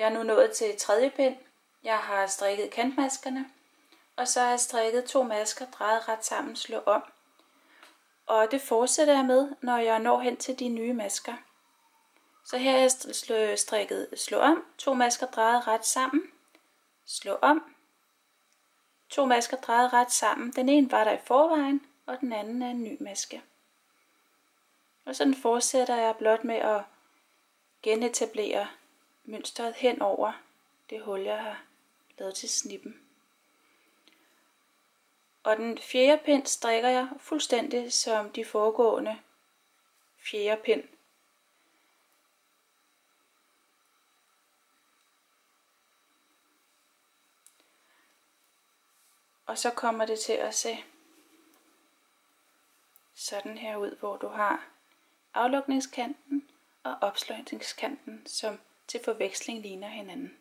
Jeg er nu nået til tredje pind. Jeg har strikket kantmaskerne, og så har jeg strikket to masker, drejet ret sammen, slå om. Og det fortsætter jeg med, når jeg når hen til de nye masker. Så her har jeg strikket slå om, to masker drejet ret sammen, slå om, to masker drejet ret sammen. Den ene var der i forvejen, og den anden er en ny maske. Og sådan fortsætter jeg blot med at genetablere mønstret hen over det hul, jeg har lavet til snippen. Og den fjerde pind strikker jeg fuldstændig som de foregående fjerde pind. Og så kommer det til at se sådan her ud, hvor du har aflukningskanten og opsløjningskanten, som til forveksling ligner hinanden.